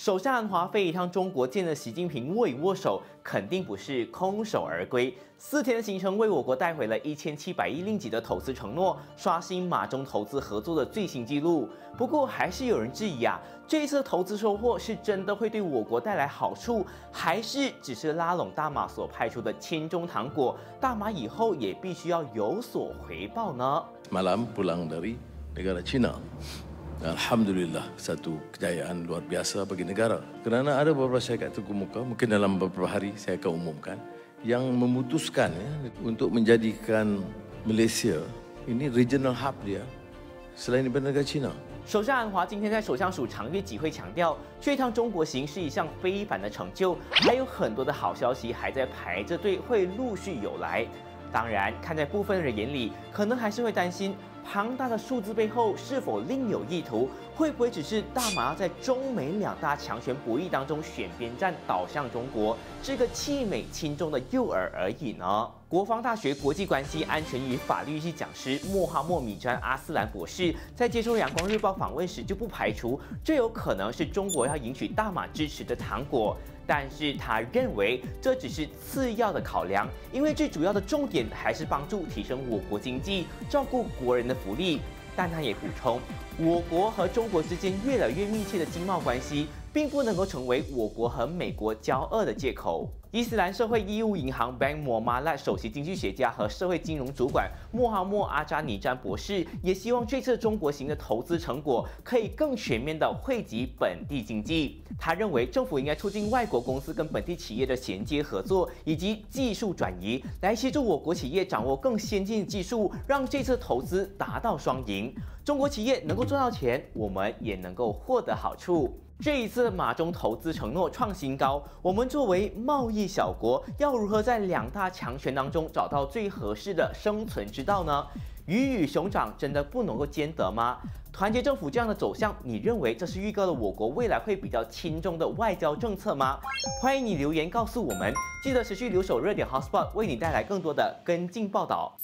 首相安华飞一趟中国见了习近平握一握手，肯定不是空手而归。四天的行程为我国带回了一千七百亿令吉的投资承诺，刷新马中投资合作的最新纪录。不过还是有人质疑啊，这一次投资收获是真的会对我国带来好处，还是只是拉拢大马所派出的亲中糖果？大马以后也必须要有所回报呢？Malam pulang dari negara China. Alhamdulillah satu kejayaan luar biasa bagi negara. Kerana ada beberapa syarikat terkemuka, mungkin dalam beberapa hari saya akan umumkan, yang memutuskan ya, untuk menjadikan Malaysia ini regional hub dia selain daripada negara China. 首相安华今天在首相署常月集会强调，这趟中国行是一项非凡的成就，还有很多的好消息还在排着队，会陆续有来。当然，看在部分人眼里，可能还是会担心。 庞大的数字背后是否另有意图？会不会只是大麻在中美两大强权博弈当中选边站，倒向中国，这个弃美亲中的诱饵而已呢？国防大学国际关系安全与法律系讲师莫哈莫米詹阿斯兰博士在接受阳光日报访问时，就不排除这有可能是中国要赢取大马支持的糖果。但是他认为这只是次要的考量，因为最主要的重点还是帮助提升我国经济，照顾国人的福利。但他也补充，我国和中国之间越来越密切的经贸关系。并不能够成为我国和美国交恶的借口。伊斯兰社会义务银行 Bank Muamalat 首席经济学家和社会金融主管穆哈默阿扎尼詹博士也希望这次中国行的投资成果可以更全面的惠及本地经济。他认为政府应该促进外国公司跟本地企业的衔接合作以及技术转移，来协助我国企业掌握更先进的技术，让这次投资达到双赢。中国企业能够赚到钱，我们也能够获得好处。这一次马中投资承诺创新高，我们作为贸易小国，要如何在两大强权当中找到最合适的生存之道呢？鱼与熊掌真的不能够兼得吗？团结政府这样的走向，你认为这是预告了我国未来会比较轻重的外交政策吗？欢迎你留言告诉我们，记得持续留守热点 Hotspot，为你带来更多的跟进报道。